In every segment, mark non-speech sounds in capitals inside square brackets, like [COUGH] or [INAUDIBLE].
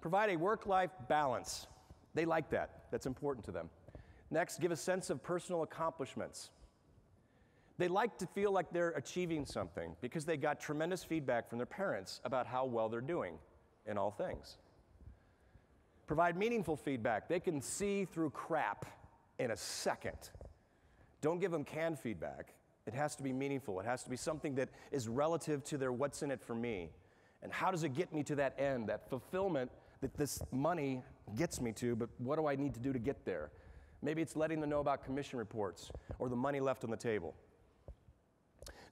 Provide a work life balance. They like that. That's important to them. Next, give a sense of personal accomplishments. They like to feel like they're achieving something because they got tremendous feedback from their parents about how well they're doing in all things. Provide meaningful feedback. They can see through crap in a second. Don't give them canned feedback. It has to be meaningful. It has to be something that is relative to their what's in it for me. And how does it get me to that end, that fulfillment that this money gets me to, but what do I need to do to get there? Maybe it's letting them know about commission reports or the money left on the table.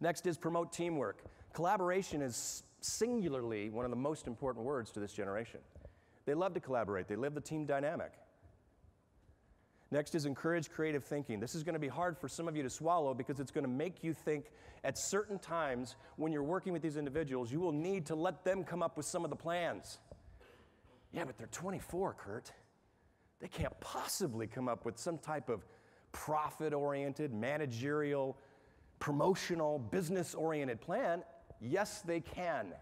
Next is promote teamwork. Collaboration is singularly one of the most important words to this generation. They love to collaborate, they live the team dynamic. Next is encourage creative thinking. This is going to be hard for some of you to swallow because it's going to make you think at certain times when you're working with these individuals, you will need to let them come up with some of the plans. Yeah, but they're 24, Kurt. They can't possibly come up with some type of profit oriented, managerial, promotional, business oriented plan. Yes, they can.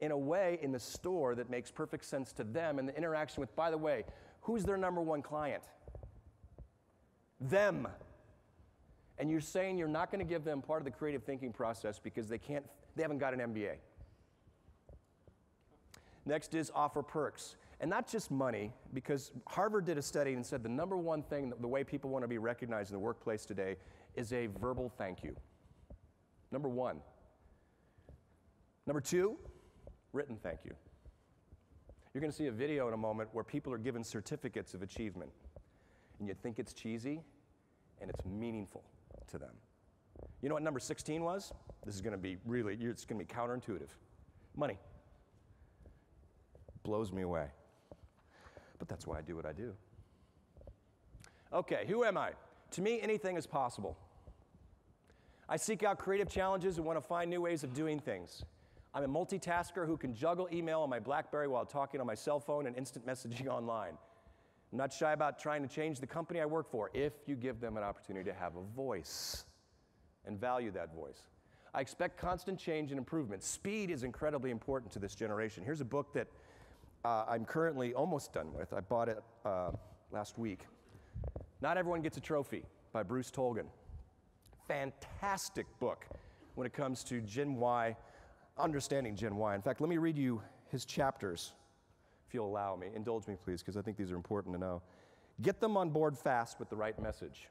In a way, in the store that makes perfect sense to them and the interaction with, by the way, who's their number one client? Them. And you're saying you're not going to give them part of the creative thinking process because they can't, they haven't got an MBA. Next is offer perks. And not just money, because Harvard did a study and said the number one thing, the way people want to be recognized in the workplace today, is a verbal thank you. Number one. Number two, written thank you. You're going to see a video in a moment where people are given certificates of achievement. And you think it's cheesy, and it's meaningful to them. You know what number 16 was? This is going to be really, it's going to be counterintuitive. Money. Blows me away. But that's why I do what I do. Okay, who am I? To me, anything is possible. I seek out creative challenges and want to find new ways of doing things. I'm a multitasker who can juggle email on my Blackberry while talking on my cell phone and instant messaging [LAUGHS] online. I'm not shy about trying to change the company I work for if you give them an opportunity to have a voice and value that voice. I expect constant change and improvement. Speed is incredibly important to this generation. Here's a book that uh, I'm currently almost done with. I bought it uh, last week. Not Everyone Gets a Trophy by Bruce Tulgan. Fantastic book when it comes to Gen Y, understanding Gen Y. In fact, let me read you his chapters, if you'll allow me. Indulge me, please, because I think these are important to know. Get them on board fast with the right message.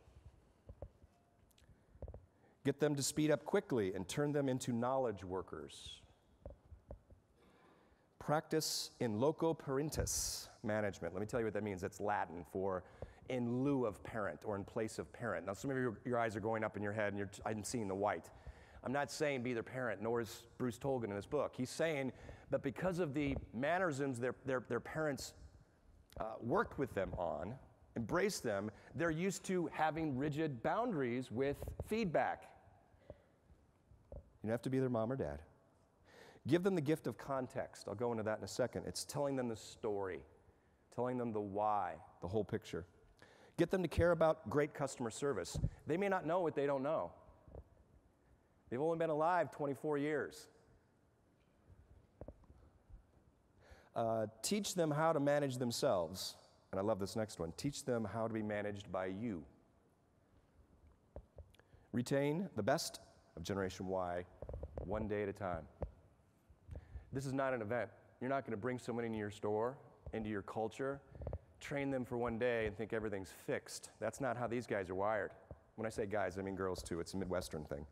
Get them to speed up quickly and turn them into knowledge workers. Practice in loco parentis management. Let me tell you what that means. That's Latin for in lieu of parent or in place of parent. Now, some of your, your eyes are going up in your head and you're, I'm seeing the white. I'm not saying be their parent, nor is Bruce Tulgan in his book. He's saying that because of the mannerisms their, their, their parents uh, worked with them on, embraced them, they're used to having rigid boundaries with feedback. You don't have to be their mom or dad. Give them the gift of context. I'll go into that in a second. It's telling them the story, telling them the why, the whole picture. Get them to care about great customer service. They may not know what they don't know. They've only been alive 24 years. Uh, teach them how to manage themselves. And I love this next one. Teach them how to be managed by you. Retain the best of Generation Y one day at a time. This is not an event. You're not going to bring someone into your store, into your culture, train them for one day and think everything's fixed. That's not how these guys are wired. When I say guys, I mean girls too. It's a Midwestern thing.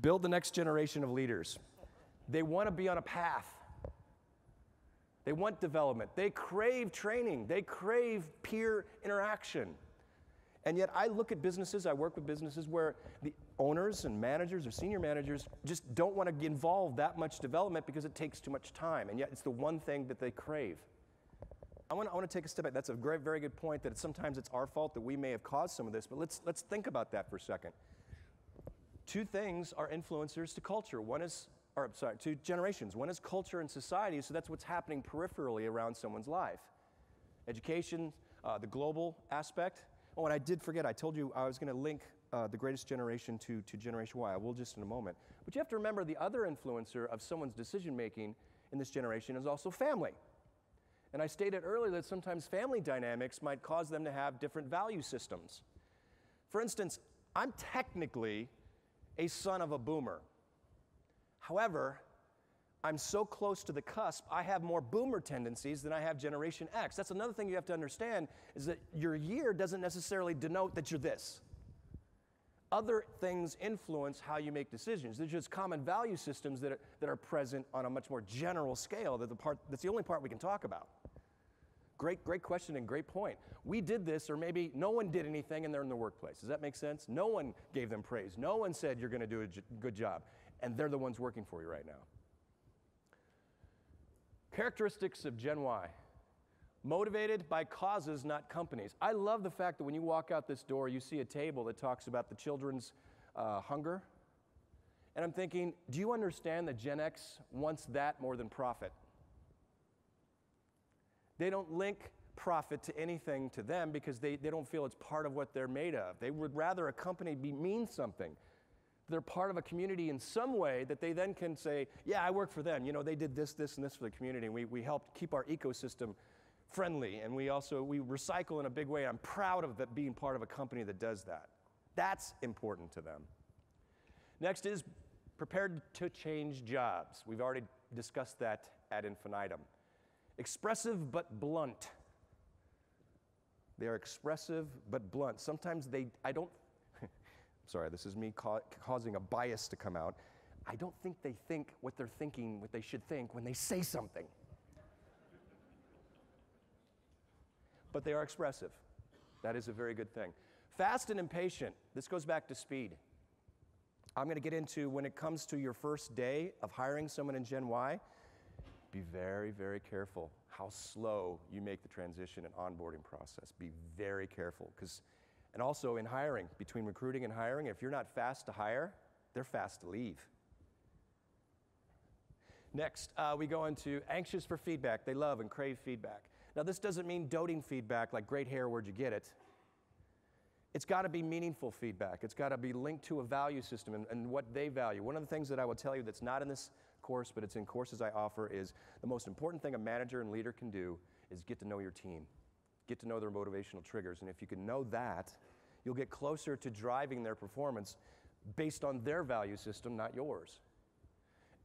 Build the next generation of leaders. They want to be on a path. They want development. They crave training. They crave peer interaction. And yet, I look at businesses, I work with businesses where the owners and managers or senior managers just don't want to involve that much development because it takes too much time. And yet, it's the one thing that they crave. I want, to, I want to take a step back. That's a great, very good point that sometimes it's our fault that we may have caused some of this, but let's, let's think about that for a second. Two things are influencers to culture. One is, or sorry, two generations. One is culture and society, so that's what's happening peripherally around someone's life. Education, uh, the global aspect, Oh, and I did forget, I told you I was going to link uh, the greatest generation to, to Generation Y. I will just in a moment. But you have to remember the other influencer of someone's decision making in this generation is also family. And I stated earlier that sometimes family dynamics might cause them to have different value systems. For instance, I'm technically a son of a boomer. However, I'm so close to the cusp, I have more boomer tendencies than I have Generation X. That's another thing you have to understand is that your year doesn't necessarily denote that you're this. Other things influence how you make decisions. There's just common value systems that are, that are present on a much more general scale. That the part, that's the only part we can talk about. Great, great question and great point. We did this, or maybe no one did anything and they're in the workplace. Does that make sense? No one gave them praise. No one said you're going to do a good job. And they're the ones working for you right now. Characteristics of Gen Y motivated by causes, not companies. I love the fact that when you walk out this door, you see a table that talks about the children's uh, hunger. And I'm thinking, do you understand that Gen X wants that more than profit? They don't link profit to anything to them because they, they don't feel it's part of what they're made of. They would rather a company be mean something they're part of a community in some way that they then can say, yeah, I work for them. You know, they did this, this, and this for the community. And we, we helped keep our ecosystem friendly. And we also, we recycle in a big way. I'm proud of that being part of a company that does that. That's important to them. Next is prepared to change jobs. We've already discussed that ad infinitum. Expressive but blunt. They are expressive but blunt. Sometimes they, I don't [LAUGHS] sorry, this is me ca- causing a bias to come out. I don't think they think what they're thinking, what they should think when they say something. But they are expressive. That is a very good thing. Fast and impatient. This goes back to speed. I'm going to get into when it comes to your first day of hiring someone in Gen Y, be very, very careful how slow you make the transition and onboarding process. Be very careful because and also in hiring, between recruiting and hiring, if you're not fast to hire, they're fast to leave. Next, uh, we go into anxious for feedback. They love and crave feedback. Now, this doesn't mean doting feedback like great hair, where'd you get it? It's got to be meaningful feedback. It's got to be linked to a value system and, and, what they value. One of the things that I will tell you that's not in this course, but it's in courses I offer, is the most important thing a manager and leader can do is get to know your team get to know their motivational triggers. And if you can know that, you'll get closer to driving their performance based on their value system, not yours.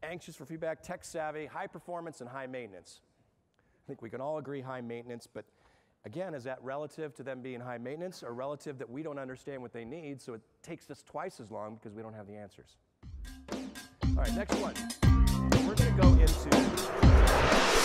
Anxious for feedback, tech savvy, high performance, and high maintenance. I think we can all agree high maintenance, but again, is that relative to them being high maintenance or relative that we don't understand what they need, so it takes us twice as long because we don't have the answers? All right, next one. We're going to go into